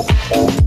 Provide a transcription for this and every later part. Oh, oh,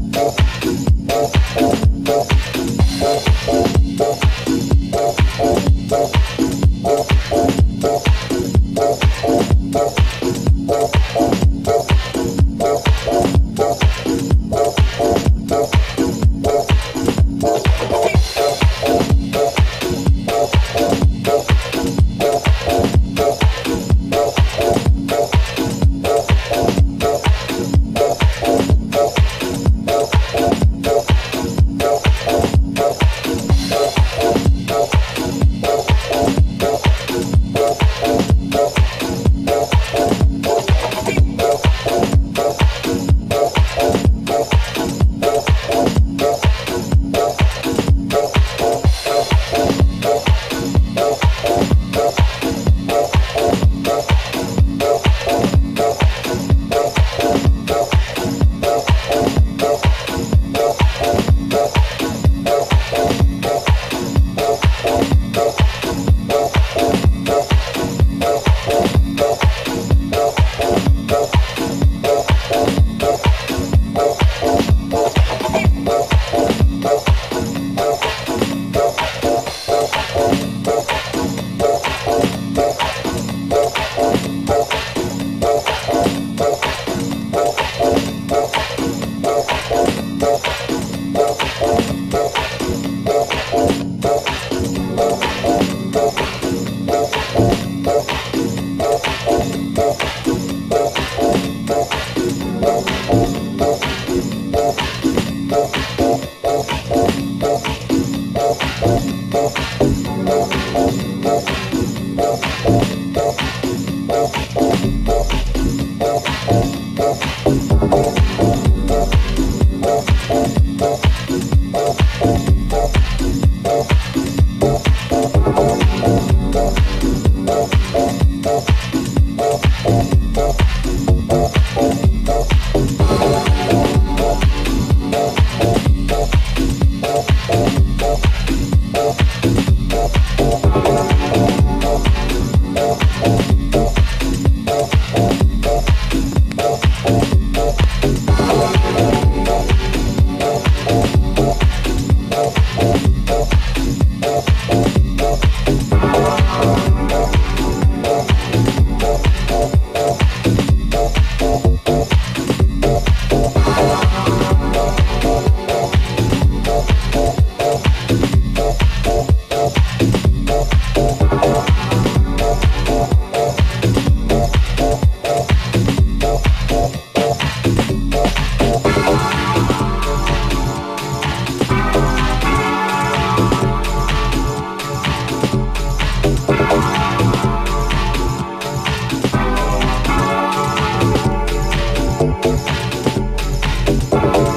you.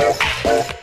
Oh, oh,